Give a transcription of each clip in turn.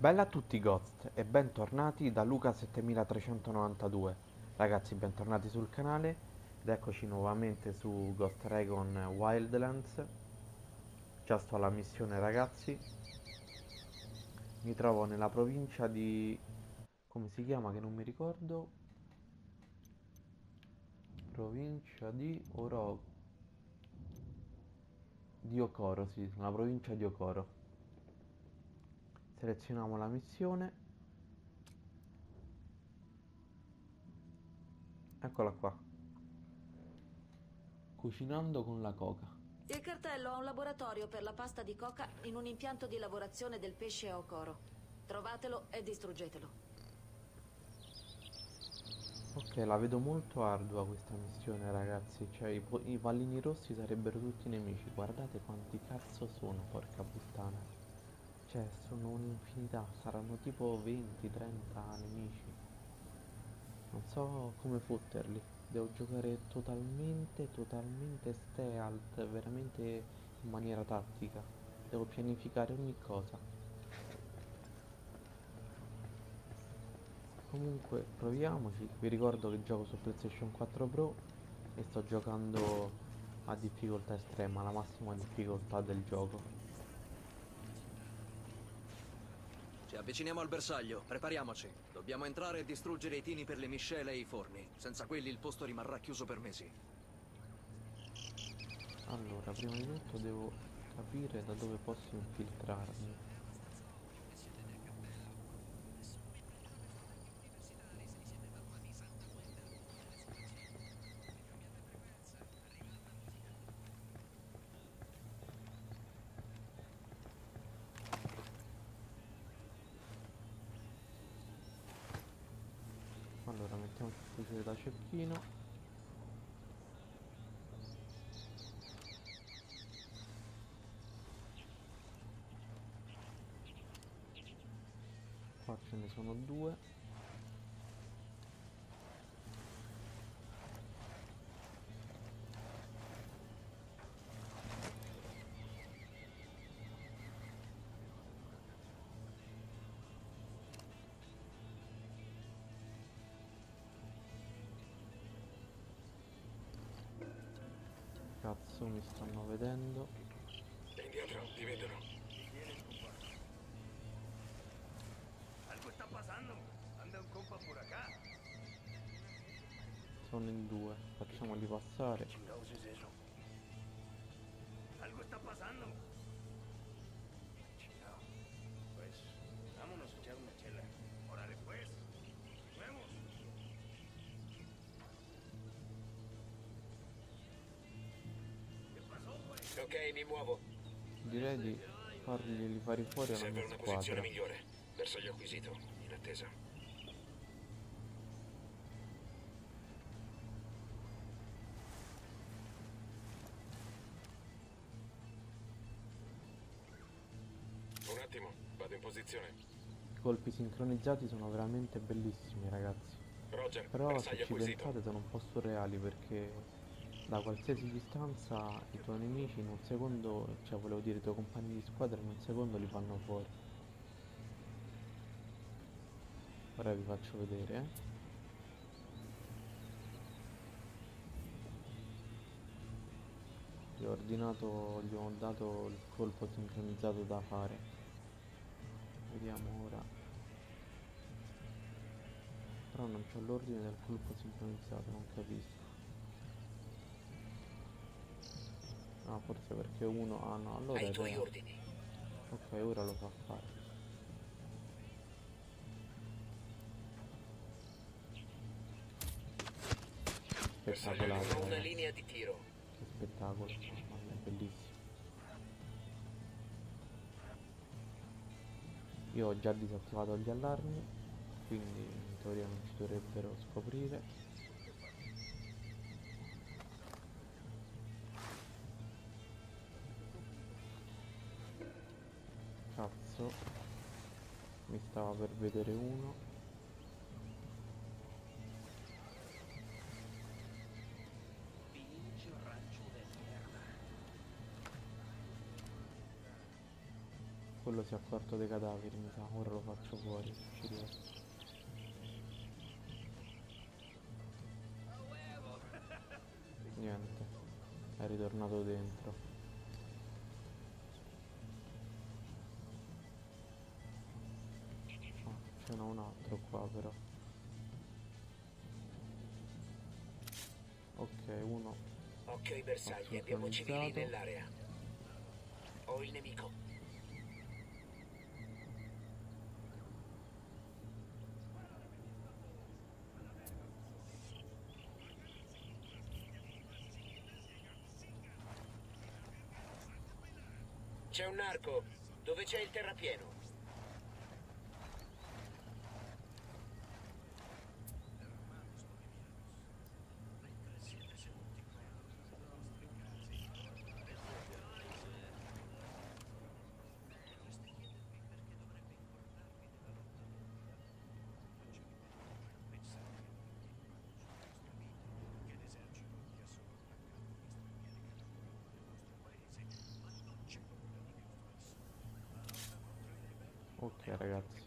Bella a tutti Ghost e bentornati da Luca7392 Ragazzi bentornati sul canale ed eccoci nuovamente su Ghost Recon Wildlands. Già sto alla missione ragazzi. Mi trovo nella provincia di... come si chiama che non mi ricordo? Provincia di Oro... di Okoro, sì, la provincia di Okoro selezioniamo la missione. Eccola qua. Cucinando con la coca. Il cartello ha un laboratorio per la pasta di coca in un impianto di lavorazione del pesce a Okoro. Trovatelo e distruggetelo. ok la vedo molto ardua questa missione ragazzi. Cioè i, i pallini rossi sarebbero tutti nemici. Guardate quanti cazzo sono porca puttana cioè, sono un'infinità, saranno tipo 20-30 nemici. Non so come fotterli. Devo giocare totalmente, totalmente stealth, veramente in maniera tattica. Devo pianificare ogni cosa. Comunque, proviamoci. Vi ricordo che gioco su PlayStation 4 Pro e sto giocando a difficoltà estrema, la massima difficoltà del gioco. Ci avviciniamo al bersaglio, prepariamoci. Dobbiamo entrare e distruggere i tini per le miscele e i forni. Senza quelli il posto rimarrà chiuso per mesi. Allora, prima di tutto devo capire da dove posso infiltrarmi. Il fucile da cecchino. Qua ce ne sono due. Cazzo, mi stanno vedendo. Indietro, ti vedono. Algo está pasando. Anda un compa por acá. Sono in due. Facciamoli passare. Algo está pasando. Ok, mi muovo. Direi di farglieli fare fuori alla Serve mia una squadra. posizione migliore. Bersaglio acquisito. In attesa. Un attimo, vado in posizione. I colpi sincronizzati sono veramente bellissimi, ragazzi. Roger, Però se ci acquisito. pensate sono un po' surreali perché da qualsiasi distanza i tuoi nemici in un secondo, cioè volevo dire i tuoi compagni di squadra in un secondo li fanno fuori. Ora vi faccio vedere. eh. Gli ho ordinato, gli ho dato il colpo sincronizzato da fare. Vediamo ora. Però non c'ho l'ordine del colpo sincronizzato, non capisco. Ah, forse perché uno... Ah no, allora... Ai tuoi ordini. Ok, ora lo fa fare. Spettacolare, una ragazzi. linea di tiro. Che spettacolo, mamma mia, bellissimo. Io ho già disattivato gli allarmi, quindi in teoria non ci dovrebbero scoprire. Cazzo, mi stava per vedere uno. quello si è accorto dei cadaveri, mi sa. Ora lo faccio fuori. Ci riesco. Niente. È ritornato dentro. Però. Ok, uno. Ok, bersagli, abbiamo civili nell'area. Ho il nemico. C'è un narco. Dove c'è il terrapieno? Ok ragazzi.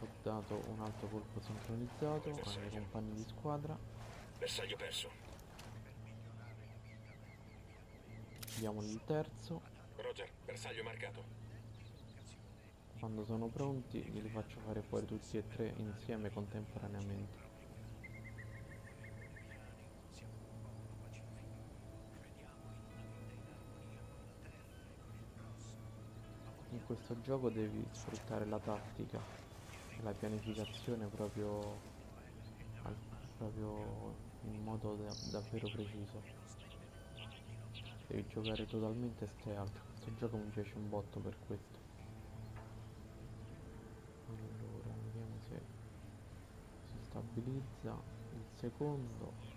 Ho dato un altro colpo sincronizzato ai miei compagni di squadra. Bersaglio perso. Diamogli il terzo. Roger, bersaglio marcato. Quando sono pronti li faccio fare fuori tutti e tre insieme contemporaneamente. Questo gioco devi sfruttare la tattica la pianificazione proprio, al- proprio in modo da- davvero preciso. Devi giocare totalmente stealth. Questo gioco mi piace un botto per questo. Allora, vediamo se si stabilizza il secondo.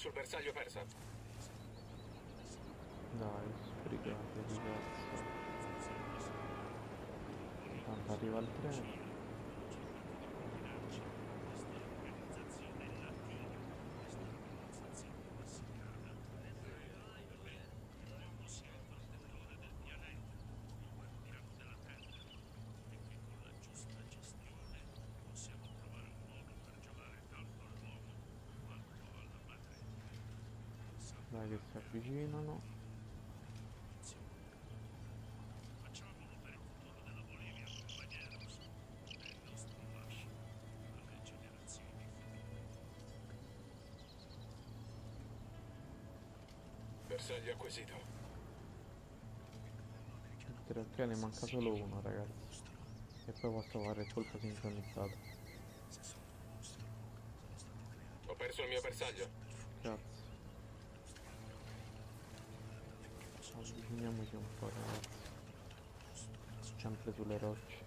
Sul bersaglio persa. Dai, sbrigate di cazzo. Tanto arriva il treno. Dai che si avvicinano. Bersaglio acquisito. Mentre ok ne manca solo uno ragazzi. E poi posso fare il colpo sincronizzato. Ho perso il mio bersaglio. Grazie. Avviciniamoci un po' ragazzi. Sempre sulle rocce.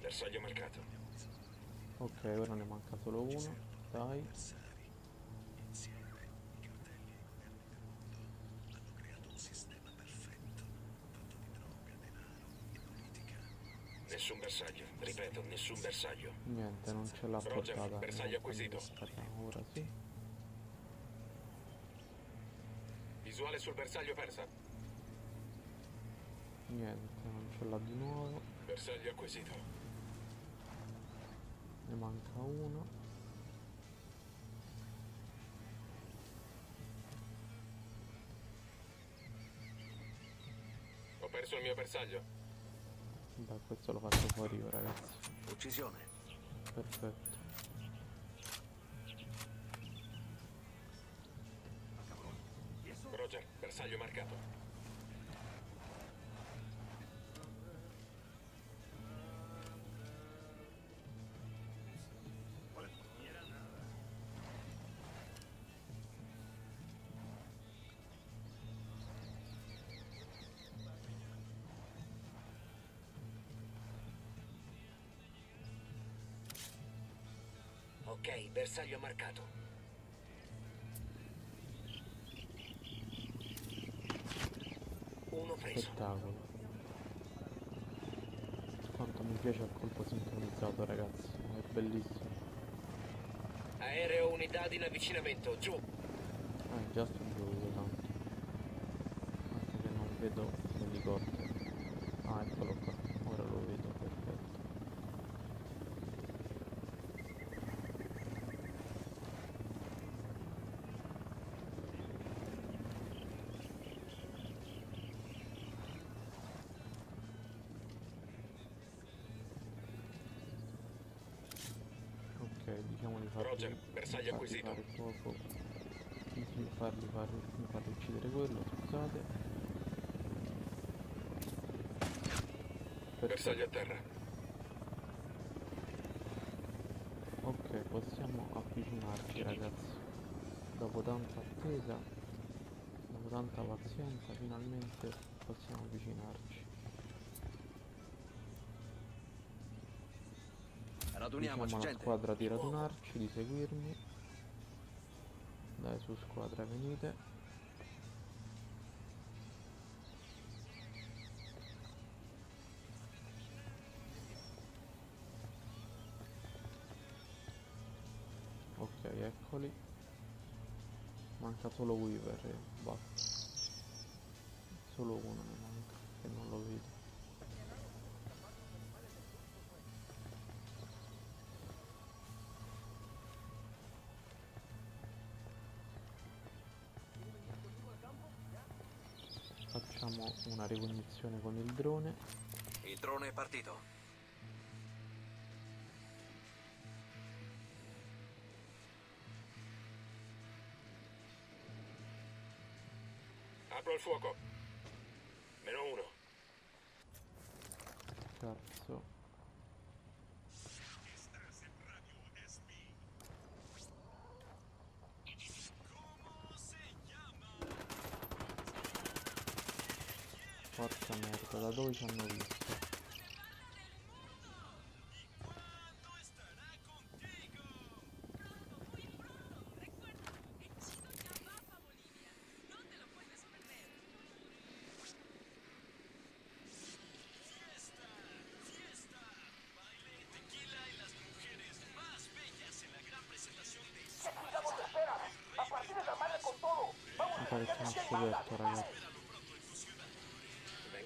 Bersaglio marcato. Ok, ora ne manca solo uno. Dai. Nessun bersaglio. Niente, non ce l'ha Roger, portata. bersaglio acquisito. Ora sì. Visuale sul bersaglio persa. Niente, non ce l'ha di nuovo. Bersaglio acquisito. Ne manca uno. Ho perso il mio bersaglio. Dai, questo lo faccio fuori io ragazzi. Uccisione. Perfetto. Ok, bersaglio marcato. Uno preso. Spettacolo. Quanto mi piace il colpo sincronizzato ragazzi, è bellissimo. Aereo unità in avvicinamento, giù. Ah, già sto giocando tanto. Anche che non vedo l'elicottero. Ah, eccolo qua, ora lo vedo, perfetto. Ok, diciamo di farli, Roger, bersaglio acquisito. fare fuoco, di farli, farli, di farli uccidere quello, scusate. Bersaglio a terra. Ok, possiamo avvicinarci ragazzi. Dopo tanta attesa, dopo tanta pazienza, finalmente possiamo avvicinarci. Raduniamoci, Diciamo alla squadra di radunarci, di seguirmi. Dai su squadra venite. Ok, eccoli. Manca solo Weaver e basta. Solo uno ne manca, che non lo vedo. Una ricognizione con il drone. Il drone è partito. Apro il fuoco. Meno uno. Cazzo. Porca merda, da dove ci hanno visto?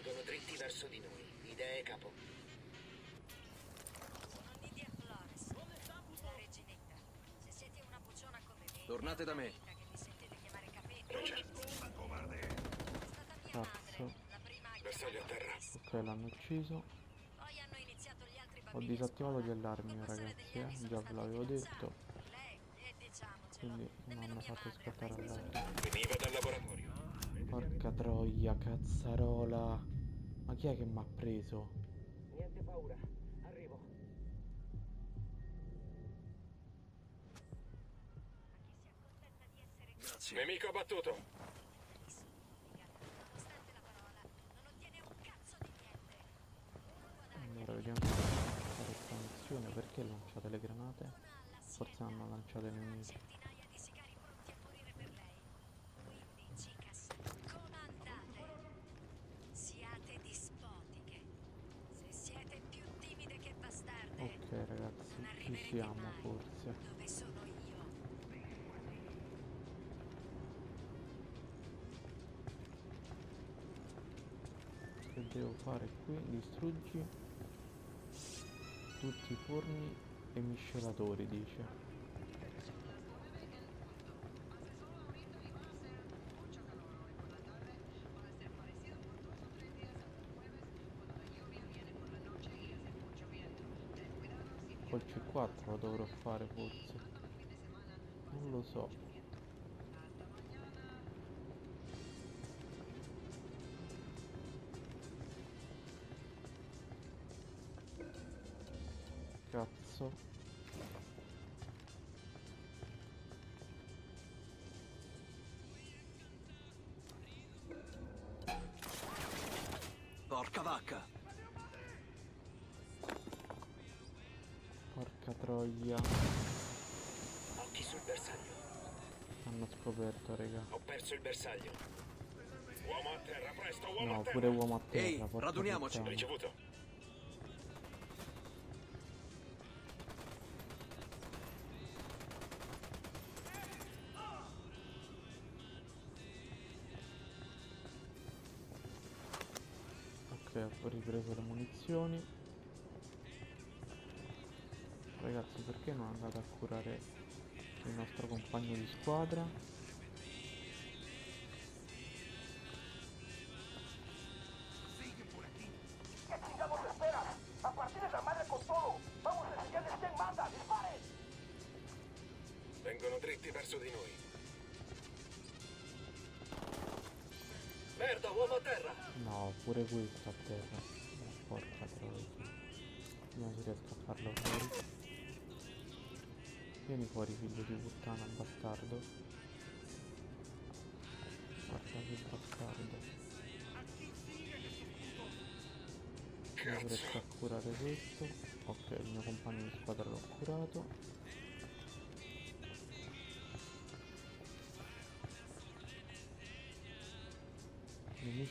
Vengono dritti verso di noi. Idee, capo. Nidia Flores, la reginetta. Se siete una bucciona come me, Tornate da me. che vi sentite chiamare capelli. Roger. È stata mia Cazzo. madre, la prima a Bersaglio a terra. Ok, l'hanno ucciso. Poi hanno iniziato gli altri Ho bambini a disattivato gli allarmi ragazzi, eh. sono Già ve l'avevo detto. Lei, e diciamocelo, Quindi non nemmeno hanno fatto scattare allarmi. Veniva dal laboratorio. Porca troia, cazzarola. Ma chi è che mi ha preso? Niente paura. Arrivo. Grazie. Nemico abbattuto. La Allora vediamo se fare questa missione. Perché lanciate le granate? Forse hanno lanciato i nemici. centinaia di sicari pronti a morire per lei. Quindi, chicas, comandate. Siate dispotiche. Se siete più timide che bastarde, Ok ragazzi, non ci arriverete siamo mai forse. dove sono io. Che devo fare qui? Distruggi tutti i forni e miscelatori, dice. Col C4 lo dovrò fare forse. Non lo so. Cazzo. Porca vacca! Porca troia. Occhi sul bersaglio. Hanno scoperto, raga. Ho perso il bersaglio. Uomo a terra, presto, uomo No, a terra. pure uomo a terra. Ehi, raduniamoci. puttana. Ricevuto. Ho ripreso le munizioni. Ragazzi, perché non andate a curare il nostro compagno di squadra? Vengono dritti verso di noi. Merda, uomo a terra! No, pure questo a terra. Porca troia. Vediamo se riesco a farlo fuori. Vieni fuori figlio di puttana, bastardo. Guarda che bastardo. Non riesco a curare questo. Ok, il mio compagno di squadra l'ho curato.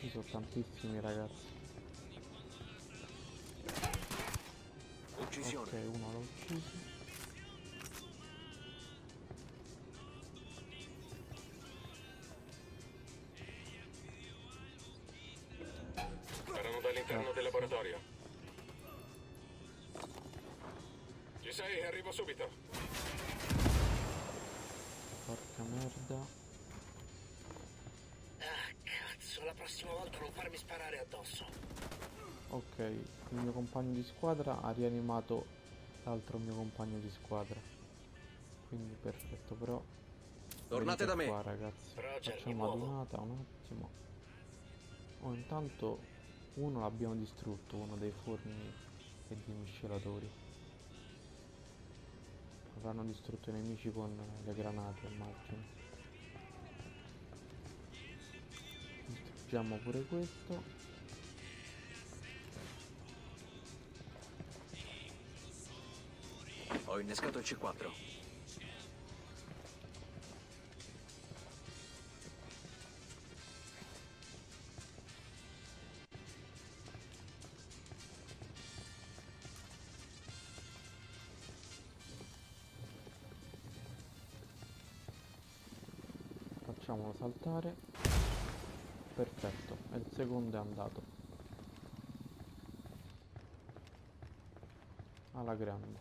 I nemici sono tantissimi ragazzi. Uccisione. Ok, uno l'ho ucciso. Sparano dall'interno del laboratorio. Ci sei? Arrivo subito. Porca merda. Non farmi sparare addosso. Ok, il mio compagno di squadra ha rianimato l'altro mio compagno di squadra. Quindi perfetto, però... Tornate da me. Qua, ragazzi. Roger, Facciamo adunata un attimo. Oh, intanto uno l'abbiamo distrutto, uno dei forni e dei miscelatori. Avranno distrutto i nemici con le granate, immagino. Distruggiamo pure questo. Ho innescato il C4. Facciamolo saltare. Secondo è andato. Alla grande.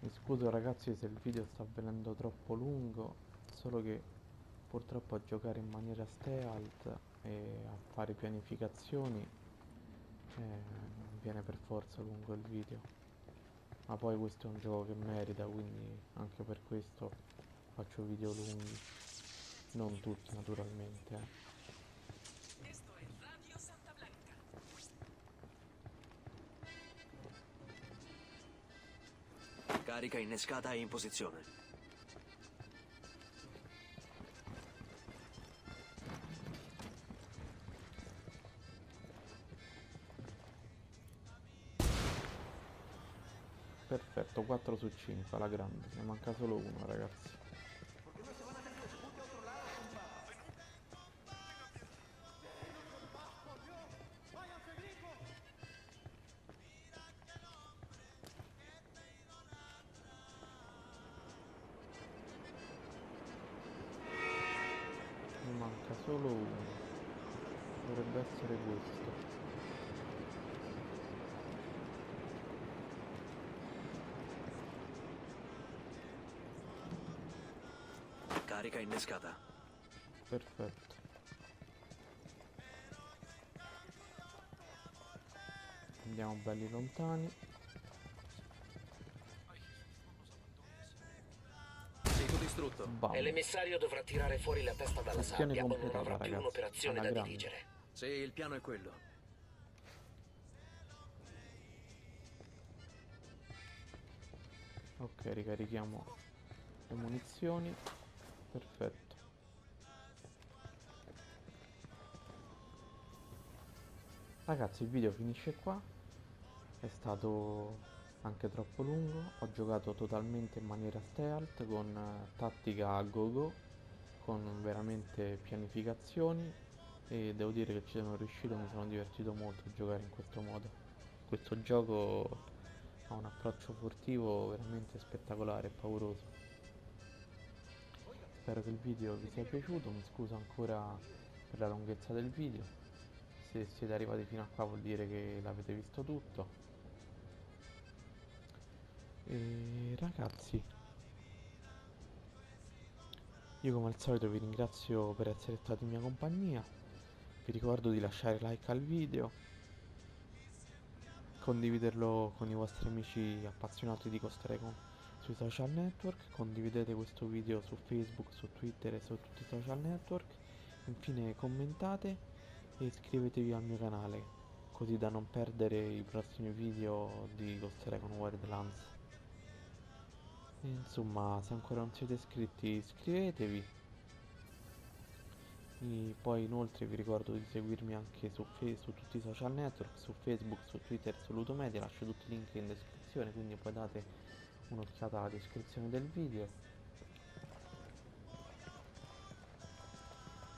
Mi scuso ragazzi se il video sta venendo troppo lungo, solo che purtroppo a giocare in maniera stealth e a fare pianificazioni eh, viene per forza lungo il video. Ma poi questo è un gioco che merita, quindi anche per questo faccio video lunghi. Non tutti naturalmente. eh. Carica innescata e in posizione. 4 su 5 alla grande, ne manca solo uno ragazzi. Ne manca solo uno. Dovrebbe essere questo. Carica innescata. Perfetto. Andiamo belli lontani. distrutto. Bam. E l'emissario dovrà tirare fuori la testa dalla sabbia o non avrà più un'operazione da grande. dirigere. Sì, il piano è quello. Ok, ricarichiamo le munizioni. Perfetto. Ragazzi, il video finisce qua. È stato anche troppo lungo. Ho giocato totalmente in maniera stealth con eh, tattica a go-go, con veramente pianificazioni e devo dire che ci sono riuscito, mi sono divertito molto a giocare in questo modo. Questo gioco ha un approccio furtivo veramente spettacolare e pauroso. Spero che il video vi sia piaciuto, mi scuso ancora per la lunghezza del video. Se siete arrivati fino a qua vuol dire che l'avete visto tutto. E ragazzi, io come al solito vi ringrazio per essere stati in mia compagnia. Vi ricordo di lasciare like al video, condividerlo con i vostri amici appassionati di Costa Recon sui social network, condividete questo video su Facebook, su Twitter e su tutti i social network. Infine commentate e iscrivetevi al mio canale, così da non perdere i prossimi video di Ghost Recon. E insomma, se ancora non siete iscritti, iscrivetevi. E poi inoltre vi ricordo di seguirmi anche su, su tutti i social network, su Facebook, su Twitter, su Ludomedia, lascio tutti i link in descrizione, quindi poi date un'occhiata alla descrizione del video.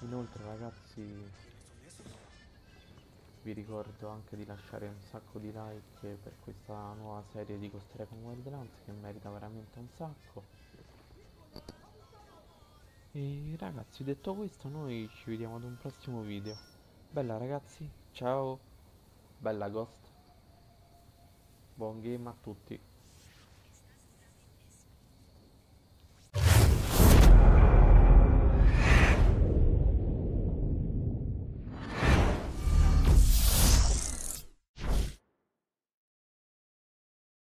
Inoltre ragazzi vi ricordo anche di lasciare un sacco di like per questa nuova serie di Ghost Recon Wildlands che merita veramente un sacco. E ragazzi detto questo noi ci vediamo ad un prossimo video. Bella ragazzi, ciao, bella Ghost, buon game a tutti.